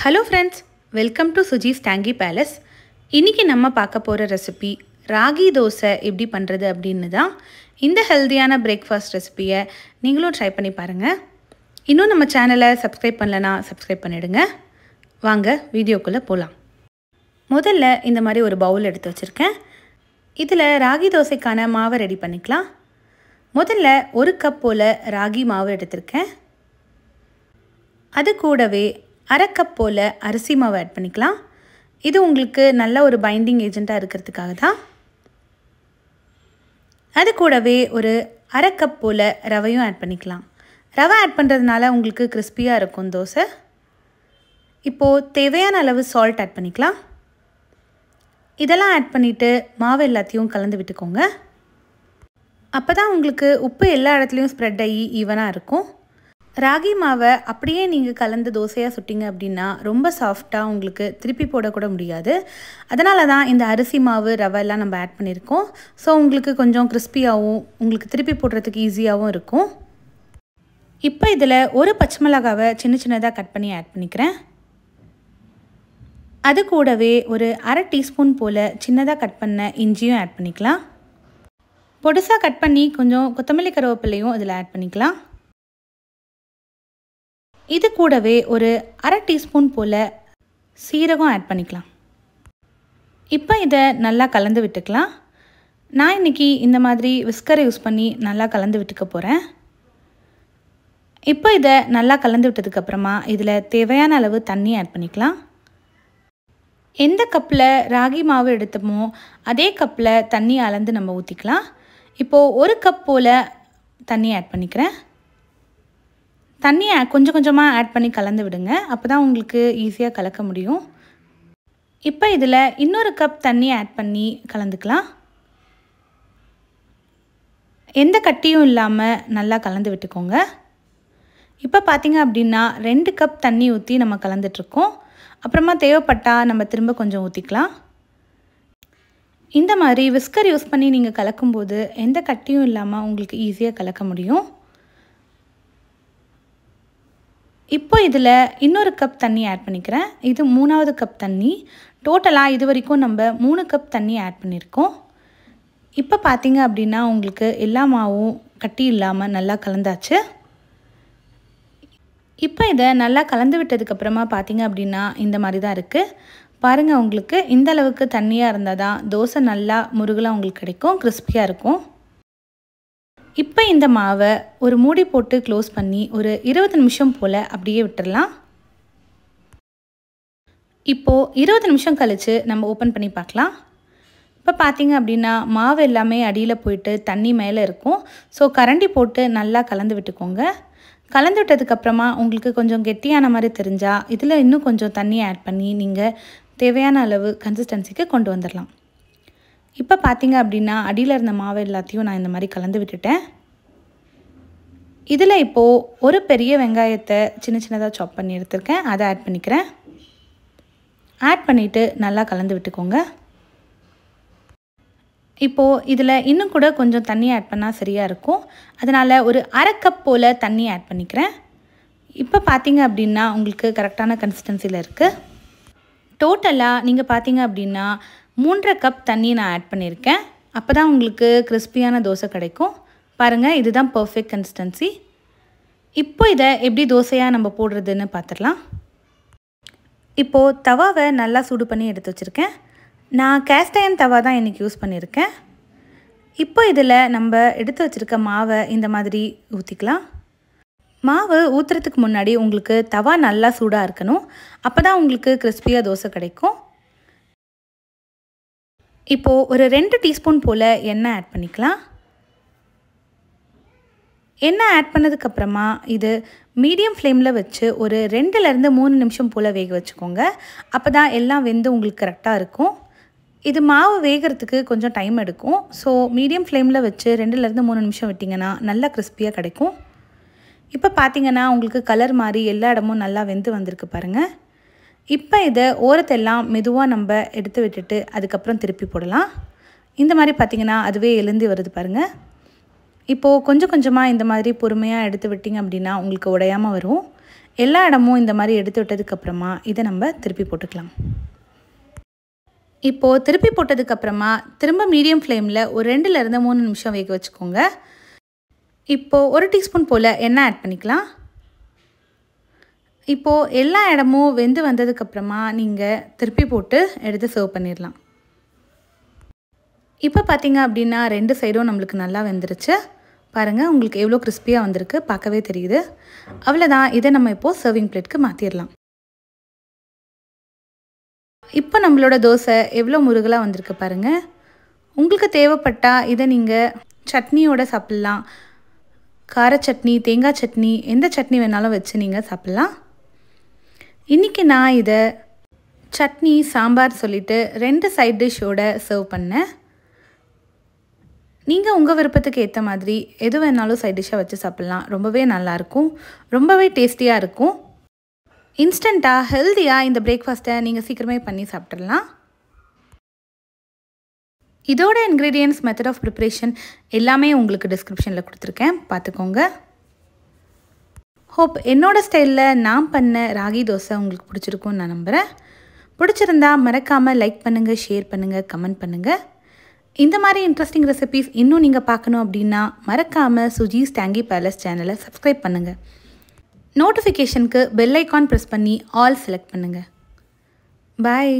Hello friends welcome to Suji's tangy palace இன்றைக்கி நம்ம பார்க்க போகிற ரெசிபி ராகி தோசை எப்படி பண்ணுறது அப்படின்னு தான் இந்த ஹெல்த்தியான பிரேக்ஃபாஸ்ட் ரெசிபியை நீங்களும் ட்ரை பண்ணி பாருங்கள் இன்னும் நம்ம சேனலை சப்ஸ்கிரைப் பண்ணலனா சப்ஸ்கிரைப் பண்ணிவிடுங்க வாங்க வீடியோக்குள்ளே போகலாம் முதல்ல இந்த மாதிரி ஒரு பவுல் எடுத்து வச்சுருக்கேன். இதில் ராகி தோசைக்கான மாவை ரெடி பண்ணிக்கலாம். முதல்ல ஒரு கப் போல் ராகி மாவு எடுத்திருக்கேன். அது கூடவே அரை கப் போல் அரிசி மாவு ஆட் பண்ணிக்கலாம். இது உங்களுக்கு நல்ல ஒரு பைண்டிங் ஏஜெண்ட்டாக இருக்கிறதுக்காக தான். அது கூடவே ஒரு அரை கப் போல் ரவையும் ஆட் பண்ணிக்கலாம். ரவை ஆட் பண்ணுறதுனால உங்களுக்கு கிறிஸ்பியாக இருக்கும் தோசை. இப்போது தேவையான அளவு சால்ட் ஆட் பண்ணிக்கலாம். இதெல்லாம் ஆட் பண்ணிவிட்டு மாவு எல்லாத்தையும் கலந்து விட்டுக்கோங்க. அப்போ தான் உங்களுக்கு உப்பு எல்லா இடத்துலையும் ஸ்ப்ரெட் ஆகி ஈவனாக இருக்கும். ராகி மாவை அப்படியே நீங்கள் கலந்து தோசையாக சுட்டிங்க அப்படின்னா ரொம்ப சாஃப்டாக உங்களுக்கு திருப்பி போடக்கூட முடியாது. அதனால தான் இந்த அரிசி மாவு ரவை எல்லாம் நம்ம ஆட் பண்ணியிருக்கோம். ஸோ உங்களுக்கு கொஞ்சம் கிறிஸ்பியாகவும் உங்களுக்கு திருப்பி போடுறதுக்கு ஈஸியாகவும் இருக்கும். இப்போ இதில் ஒரு பச்சை மிளகாவை சின்ன சின்னதாக கட் பண்ணி ஆட் பண்ணிக்கிறேன். அது கூடவே ஒரு அரை டீஸ்பூன் போல் சின்னதாக கட் பண்ண இஞ்சியும் ஆட் பண்ணிக்கலாம். பொடுசாக கட் பண்ணி கொஞ்சம் கொத்தமல்லி கருவேப்பிலையும் இதில் ஆட் பண்ணிக்கலாம். இது கூடவே ஒரு அரை டீஸ்பூன் போல் சீரகம் ஆட் பண்ணிக்கலாம். இப்போ இதை நல்லா கலந்து விட்டுக்கலாம். நான் இன்றைக்கி இந்த மாதிரி விஸ்கரை யூஸ் பண்ணி நல்லா கலந்து விட்டுக்க போகிறேன் இப்போ இதை நல்லா கலந்து விட்டதுக்கப்புறமா இதில் தேவையான அளவு தண்ணி ஆட் பண்ணிக்கலாம். எந்த கப்பில் ராகி மாவு எடுத்தோமோ அதே கப்பில் தண்ணி அளந்து நம்ம ஊற்றிக்கலாம் இப்போது ஒரு கப் போல் தண்ணி ஆட் பண்ணிக்கிறேன். தண்ணியை கொஞ்சம் கொஞ்சமாக ஆட் பண்ணி கலந்து விடுங்க. அப்போ தான் உங்களுக்கு ஈஸியாக கலக்க முடியும். இப்போ இதில் இன்னொரு கப் தண்ணி ஆட் பண்ணி கலந்துக்கலாம். எந்த கட்டியும் இல்லாமல் நல்லா கலந்து விட்டுக்கோங்க. இப்போ பார்த்திங்க அப்படின்னா ரெண்டு கப் தண்ணி ஊற்றி நம்ம கலந்துட்ருக்கோம் அப்புறமா தேவைப்பட்டால் நம்ம திரும்ப கொஞ்சம் ஊற்றிக்கலாம் இந்த மாதிரி விஸ்கர் யூஸ் பண்ணி நீங்கள் கலக்கும்போது எந்த கட்டியும் இல்லாமல் உங்களுக்கு ஈஸியாக கலக்க முடியும். இப்போ இதில் இன்னொரு கப் தண்ணி ஆட் பண்ணிக்கிறேன். இது மூணாவது கப் தண்ணி. டோட்டலாக இது வரைக்கும் நம்ம மூணு கப் தண்ணி ஆட் பண்ணியிருக்கோம். இப்போ பார்த்தீங்க அப்படின்னா உங்களுக்கு எல்லா மாவும் கட்டி இல்லாமல் நல்லா கலந்தாச்சு. இப்போ இதை நல்லா கலந்து விட்டதுக்கப்புறமா பார்த்தீங்க அப்படின்னா இந்த மாதிரி தான் இருக்குது பாருங்கள் உங்களுக்கு இந்த அளவுக்கு தண்ணியாக இருந்தால் தான் தோசை நல்லா முருகலாக உங்களுக்கு கிடைக்கும் கிறிஸ்பியாக இருக்கும். இப்போ இந்த மாவை ஒரு மூடி போட்டு க்ளோஸ் பண்ணி ஒரு இருபது நிமிஷம் போல் அப்படியே விட்டுடலாம் இப்போது இருபது நிமிஷம் கழித்து நம்ம ஓப்பன் பண்ணி பார்க்கலாம். இப்போ பார்த்தீங்க அப்படின்னா மாவு எல்லாமே அடியில் போயிட்டு தண்ணி மேலே இருக்கும். ஸோ கரண்டி போட்டு நல்லா கலந்து விட்டுக்கோங்க. கலந்து விட்டதுக்கப்புறமா உங்களுக்கு கொஞ்சம் கெட்டியான மாதிரி தெரிஞ்சால் இதில் இன்னும் கொஞ்சம் தண்ணி ஆட் பண்ணி நீங்கள் தேவையான அளவு கன்சிஸ்டன்சிக்கு கொண்டு வந்துடலாம் இப்போ பார்த்தீங்க அப்படின்னா அடியில் இருந்த மாவு எல்லாத்தையும் நான் இந்த மாதிரி கலந்து விட்டுட்டேன். இதில் இப்போது ஒரு பெரிய வெங்காயத்தை சின்ன சின்னதாக சாப் பண்ணி எடுத்திருக்கேன். அதை ஆட் பண்ணிக்கிறேன். ஆட் பண்ணிவிட்டு நல்லா கலந்து விட்டுக்கோங்க. இப்போது இதில் இன்னும் கூட கொஞ்சம் தண்ணி ஆட் பண்ணால் சரியாக இருக்கும். அதனால் ஒரு அரை கப் போல் தண்ணி ஆட் பண்ணிக்கிறேன். இப்போ பார்த்தீங்க அப்படின்னா உங்களுக்கு கரெக்டான கன்சிஸ்டன்சியில் இருக்குது டோட்டலாக நீங்கள் பார்த்தீங்க அப்படின்னா மூன்றரை கப் தண்ணி நான் ஆட் பண்ணியிருக்கேன். அப்போ தான் உங்களுக்கு கிறிஸ்பியான தோசை கிடைக்கும். பாருங்கள் இதுதான் பர்ஃபெக்ட் கன்சிஸ்டன்சி இப்போ இதை எப்படி தோசையாக நம்ம போடுறதுன்னு பார்த்துடலாம். இப்போது தவாவை நல்லா சூடு பண்ணி எடுத்து வச்சுருக்கேன். நான் கேஸ்டயன் தவா தான் இன்றைக்கி யூஸ் பண்ணியிருக்கேன். இப்போ இதில் நம்ம எடுத்து வச்சுருக்க மாவை இந்த மாதிரி ஊற்றிக்கலாம் மாவு ஊற்றுறதுக்கு முன்னாடி உங்களுக்கு தவா நல்லா சூடாக இருக்கணும். அப்போ தான் உங்களுக்கு கிறிஸ்பியாக தோசை கிடைக்கும். இப்போது ஒரு ரெண்டு டீஸ்பூன் போல் எண்ணெய் ஆட் பண்ணிக்கலாம். எண்ணெய் ஆட் பண்ணதுக்கப்புறமா இது மீடியம் ஃப்ளேமில் வச்சு ஒரு ரெண்டுலேருந்து மூணு நிமிஷம் போல் வேக வச்சுக்கோங்க. அப்போ தான் எல்லாம் வெந்து உங்களுக்கு கரெக்டாக இருக்கும். இது மாவு வேகிறதுக்கு கொஞ்சம் டைம் எடுக்கும். ஸோ மீடியம் ஃப்ளேமில் வச்சு ரெண்டுலேருந்து மூணு நிமிஷம் விட்டிங்கன்னா நல்லா கிறிஸ்பியாக கிடைக்கும். இப்போ பார்த்தீங்கன்னா உங்களுக்கு கலர் மாதிரி எல்லா இடமும் நல்லா வெந்து வந்திருக்கு பாருங்கள் இப்போ இதை ஓரத்தெல்லாம் மெதுவாக நம்ம எடுத்து விட்டுட்டு அதுக்கப்புறம் திருப்பி போடலாம். இந்த மாதிரி பார்த்திங்கன்னா அதுவே எழுந்தி வருது பாருங்கள் இப்போது கொஞ்சம் கொஞ்சமாக இந்த மாதிரி பொறுமையாக எடுத்து விட்டிங்க அப்படின்னா உங்களுக்கு உடையாமல் வரும். எல்லா இடமும் இந்த மாதிரி எடுத்து விட்டதுக்கப்புறமா இதை நம்ம திருப்பி போட்டுக்கலாம். இப்போது திருப்பி போட்டதுக்கப்புறமா திரும்ப மீடியம் ஃப்ளேமில் ஒரு ரெண்டுலேருந்து மூணு நிமிஷம் வேக வச்சுக்கோங்க. இப்போது ஒரு டீஸ்பூன் போல் எண்ணெய் ஆட் பண்ணிக்கலாம். இப்போது எல்லா இடமும் வெந்து வந்ததுக்கப்புறமா நீங்கள் திருப்பி போட்டு எடுத்து சர்வ் பண்ணிடலாம் இப்போ பார்த்தீங்க அப்படின்னா ரெண்டு சைடும் நம்மளுக்கு நல்லா வெந்துருச்சு. பாருங்கள் உங்களுக்கு எவ்வளோ கிறிஸ்பியாக வந்திருக்கு பார்க்கவே தெரியுது. அவ்வளோதான் இதை நம்ம இப்போது சர்விங் பிளேட்க்கு மாற்றிடலாம் இப்போ நம்மளோட தோசை எவ்வளோ முருகலாக வந்திருக்கு பாருங்கள் உங்களுக்கு தேவைப்பட்டால் இதை நீங்கள் சட்னியோட சாப்பிட்லாம். கார சட்னி தேங்காய் சட்னி எந்த சட்னி வேணாலும் வச்சு நீங்கள் சாப்பிட்லாம். இன்றைக்கி நான் இதை சட்னி சாம்பார் சொல்லிவிட்டு ரெண்டு சைட் டிஷ்ஷோட சர்வ் பண்ணேன். நீங்கள் உங்கள் விருப்பத்துக்கு ஏற்ற மாதிரி எது வேணாலும் சைட் டிஷ்ஷாக வச்சு சாப்பிட்லாம். ரொம்பவே நல்லாயிருக்கும் ரொம்பவே டேஸ்டியாக இருக்கும். இன்ஸ்டண்ட்டாக ஹெல்த்தியாக இந்த பிரேக்ஃபாஸ்ட்டை நீங்கள் சீக்கிரமே பண்ணி சாப்பிட்றலாம் இதோட இன்க்ரீடியன்ஸ் மெத்தட் ஆஃப் ப்ரிப்ரேஷன் எல்லாமே உங்களுக்கு டிஸ்கிரிப்ஷனில் கொடுத்துருக்கேன். பார்த்துக்கோங்க. ஹோப் என்னோடய ஸ்டைலில் நான் பண்ண ராகி தோசை உங்களுக்கு பிடிச்சிருக்கும்னு நான் நம்புகிறேன் பிடிச்சிருந்தா மறக்காமல் லைக் பண்ணுங்கள் ஷேர் பண்ணுங்கள் கமெண்ட் பண்ணுங்கள் இந்த மாதிரி இன்ட்ரெஸ்டிங் ரெசிபீஸ் இன்னும் நீங்கள் பார்க்கணும் அப்படின்னா மறக்காமல் சுஜி ஸ்டாங்கி பேலஸ் சேனலை சப்ஸ்கிரைப் பண்ணுங்கள் நோட்டிஃபிகேஷனுக்கு பெல் ஐக்கான் ப்ரெஸ் பண்ணி ஆல் செலக்ட் பண்ணுங்கள் பாய்